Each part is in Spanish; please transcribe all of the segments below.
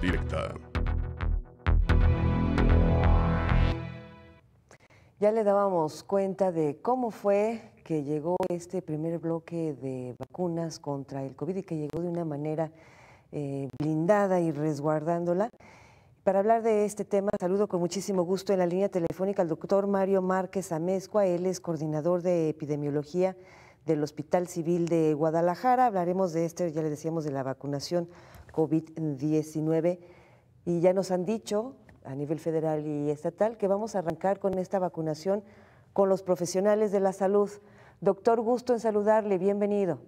Directa. Ya le dábamos cuenta de cómo fue que llegó este primer bloque de vacunas contra el COVID y que llegó de una manera eh, blindada y resguardándola. Para hablar de este tema, saludo con muchísimo gusto en la línea telefónica al doctor Mario Márquez Amezcua. Él es coordinador de epidemiología del Hospital Civil de Guadalajara. Hablaremos de este, ya le decíamos, de la vacunación COVID-19. Y ya nos han dicho a nivel federal y estatal que vamos a arrancar con esta vacunación con los profesionales de la salud. Doctor, gusto en saludarle, bienvenido.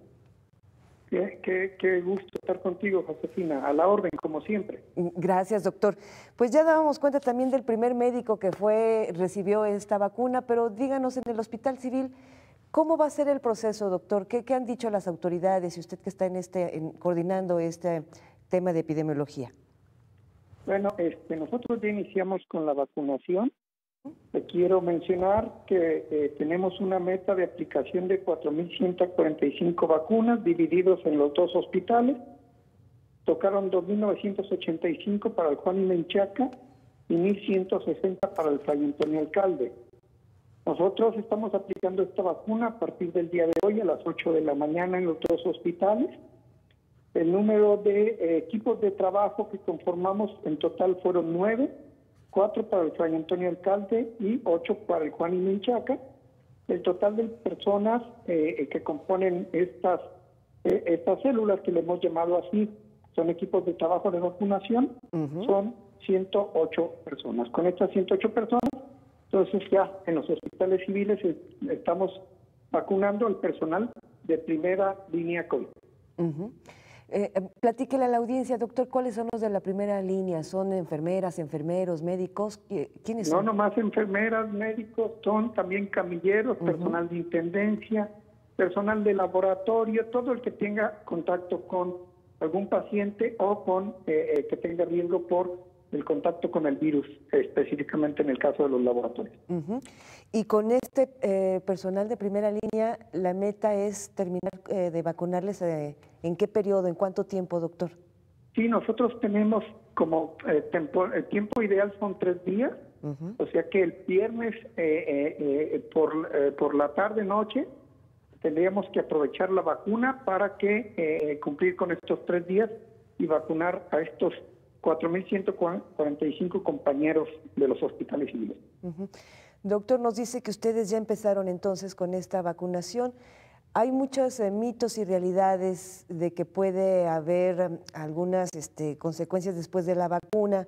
Qué, gusto estar contigo, Josefina, a la orden, como siempre. Gracias, doctor. Pues ya dábamos cuenta también del primer médico que fue, recibió esta vacuna, pero díganos en el Hospital Civil, ¿cómo va a ser el proceso, doctor? ¿Qué, han dicho las autoridades y usted que está en este, coordinando este tema de epidemiología? Bueno, este, nosotros ya iniciamos con la vacunación quiero mencionar que eh, tenemos una meta de aplicación de 4.145 vacunas divididos en los dos hospitales. Tocaron 2.985 para el Juan y Menchaca y 1.160 para el Fray Antonio Alcalde. Nosotros estamos aplicando esta vacuna a partir del día de hoy a las 8 de la mañana en los dos hospitales. El número de eh, equipos de trabajo que conformamos en total fueron nueve cuatro para el Fray Antonio Alcalde y ocho para el Juan y Minchaca. El total de personas eh, que componen estas, eh, estas células que le hemos llamado así, son equipos de trabajo de vacunación, son 108 personas. Con estas 108 personas, entonces ya en los hospitales civiles estamos vacunando al personal de primera línea COVID. Eh, em, platíquele a la audiencia, doctor, ¿cuáles son los de la primera línea? ¿Son enfermeras, enfermeros, médicos? ¿Quiénes son? No, nomás enfermeras, médicos, son también camilleros, personal de intendencia, personal de laboratorio, todo el que tenga contacto con algún paciente o con eh, eh, que tenga riesgo por el contacto con el virus, específicamente en el caso de los laboratorios. Y con este eh, personal de primera línea, la meta es terminar eh, de vacunarles eh, en qué periodo, en cuánto tiempo, doctor. Sí, nosotros tenemos como el tiempo ideal son tres días, o sea que el viernes por, por la tarde noche tendríamos que aprovechar la vacuna para que cumplir con estos tres días y vacunar a estos 4.145 compañeros de los hospitales civiles. Doctor, nos dice que ustedes ya empezaron entonces con esta vacunación. Hay muchos eh, mitos y realidades de que puede haber em, algunas este, consecuencias después de la vacuna.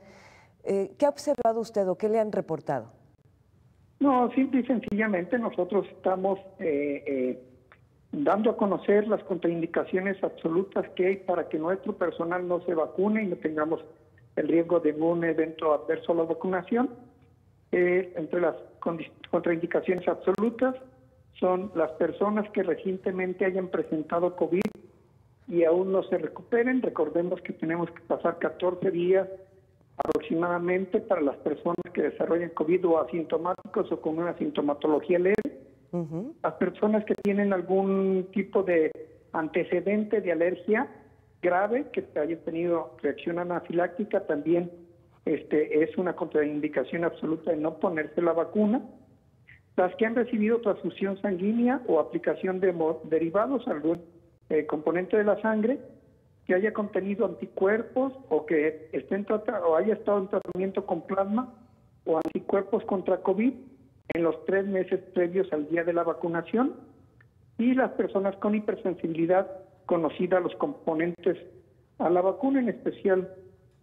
Eh, ¿Qué ha observado usted o qué le han reportado? No, simple y sencillamente nosotros estamos eh, dando a conocer las contraindicaciones absolutas que hay para que nuestro personal no se vacune y no tengamos el riesgo de un evento adverso a la vacunación. Entre las contraindicaciones absolutas son las personas que recientemente hayan presentado COVID y aún no se recuperen. Recordemos que tenemos que pasar 14 días aproximadamente para las personas que desarrollan COVID o asintomáticos o con una sintomatología leve. Las personas que tienen algún tipo de antecedente de alergia grave, que hayan tenido reacción anafiláctica, también este, es una contraindicación absoluta de no ponerse la vacuna. Las que han recibido transfusión sanguínea o aplicación de derivados, algún eh, componente de la sangre, que haya contenido anticuerpos o que esté en o haya estado en tratamiento con plasma o anticuerpos contra COVID en los tres meses previos al día de la vacunación y las personas con hipersensibilidad conocida los componentes a la vacuna, en especial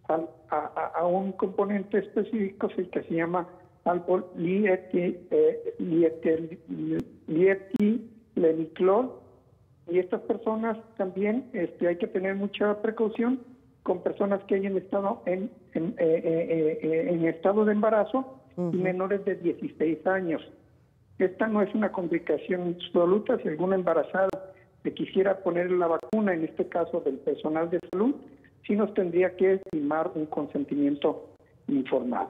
a, un componente específico, el que se llama alcohol lietileniclol. Y estas personas también este, hay que tener mucha precaución con personas que hayan estado en, en, eh, eh, eh, estado de embarazo y menores de 16 años. Esta no es una complicación absoluta. Si alguna embarazada se quisiera poner la vacuna, en este caso del personal de salud, sí nos tendría que firmar un consentimiento informado.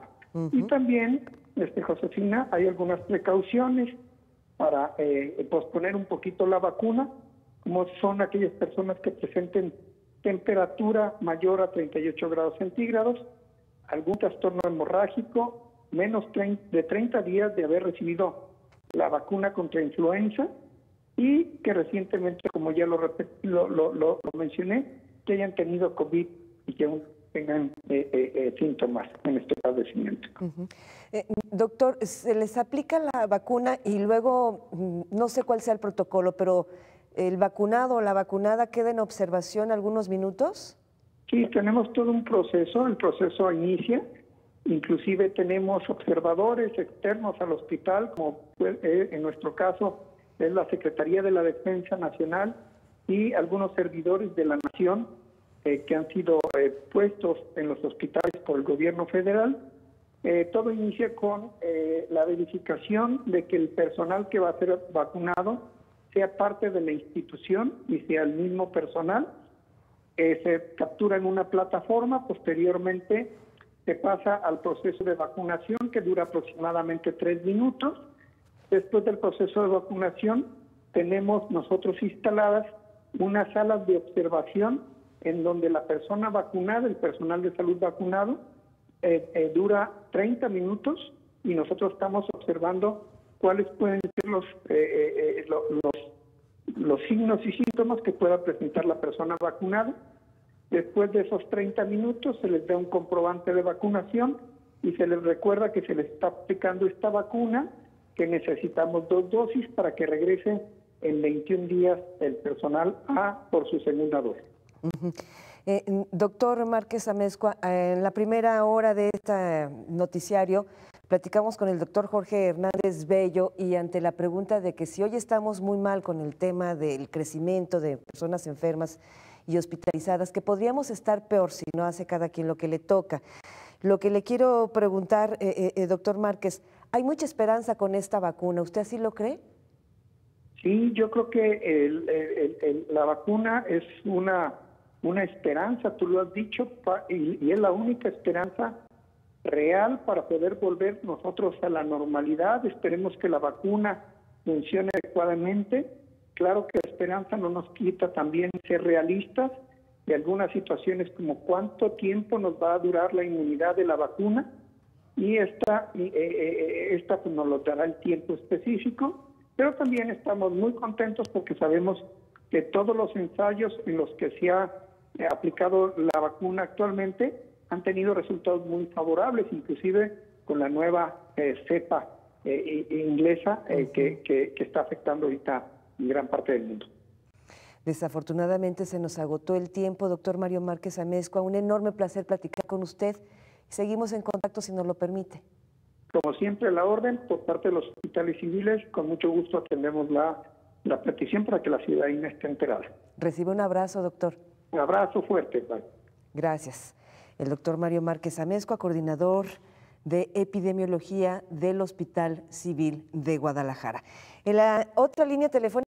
Y también, este, Josefina, hay algunas precauciones para eh, posponer un poquito la vacuna, como son aquellas personas que presenten temperatura mayor a 38 grados centígrados, algún trastorno hemorrágico, menos de 30 días de haber recibido la vacuna contra influenza y que recientemente, como ya lo, lo, mencioné, que hayan tenido COVID y que aún tengan eh, eh, eh, síntomas en este padecimiento. doctor, se les aplica la vacuna y luego, mm, no sé cuál sea el protocolo, pero el vacunado o la vacunada queda en observación algunos minutos? Sí, tenemos todo un proceso, el proceso inicia, inclusive tenemos observadores externos al hospital, como eh, en nuestro caso es la Secretaría de la Defensa Nacional y algunos servidores de la Nación eh, que han sido eh, puestos en los hospitales por el gobierno federal. todo inicia con la verificación de que el personal que va a ser vacunado sea parte de la institución y sea el mismo personal. se captura en una plataforma, posteriormente se pasa al proceso de vacunación que dura aproximadamente tres minutos. Después del proceso de vacunación tenemos nosotros instaladas unas salas de observación en donde la persona vacunada, el personal de salud vacunado, eh, eh, dura 30 minutos y nosotros estamos observando cuáles pueden ser los, eh, los, los signos y síntomas que pueda presentar la persona vacunada. Después de esos 30 minutos se les da un comprobante de vacunación y se les recuerda que se les está aplicando esta vacuna, que necesitamos dos dosis para que regrese en 21 días el personal a por su segunda dosis. Eh, doctor Márquez Amezcua, en la primera hora de este noticiario platicamos con el doctor Jorge Hernández Bello y ante la pregunta de que si hoy estamos muy mal con el tema del crecimiento de personas enfermas, y hospitalizadas, que podríamos estar peor si no hace cada quien lo que le toca. Lo que le quiero preguntar, eh, eh, eh, doctor Márquez, ¿hay mucha esperanza con esta vacuna? ¿Usted así lo cree? Sí, yo creo que la vacuna es una, una esperanza, tú lo has dicho, y, es la única esperanza real para poder volver nosotros a la normalidad. Esperemos que la vacuna funcione adecuadamente Claro que la esperanza no nos quita también ser realistas de algunas situaciones como cuánto tiempo nos va a durar la inmunidad de la vacuna y esta, eh, eh, esta pues, nos lo dará el tiempo específico, pero también estamos muy contentos porque sabemos que todos los ensayos en los que se ha aplicado la vacuna actualmente han tenido resultados muy favorables, inclusive con la nueva cepa inglesa que, que, que está afectando ahorita gran parte del mundo. Desafortunadamente se nos agotó el tiempo, doctor Mario Márquez Amezcua. Un enorme placer platicar con usted. Seguimos en contacto si nos lo permite. Como siempre, la orden por parte de los hospitales civiles, con mucho gusto atendemos la, la petición para que la ciudadanía esté enterada. Recibe un abrazo, doctor. Un abrazo fuerte. Gracias. El doctor Mario Márquez Amezcua, coordinador de epidemiología del Hospital Civil de Guadalajara. En la otra línea telefónica